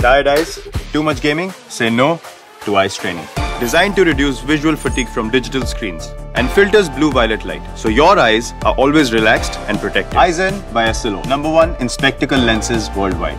Tired eyes? Too much gaming? Say no to eye training. Designed to reduce visual fatigue from digital screens and filters blue violet light so your eyes are always relaxed and protected. Eyezen by Essilor, number one in spectacle lenses worldwide.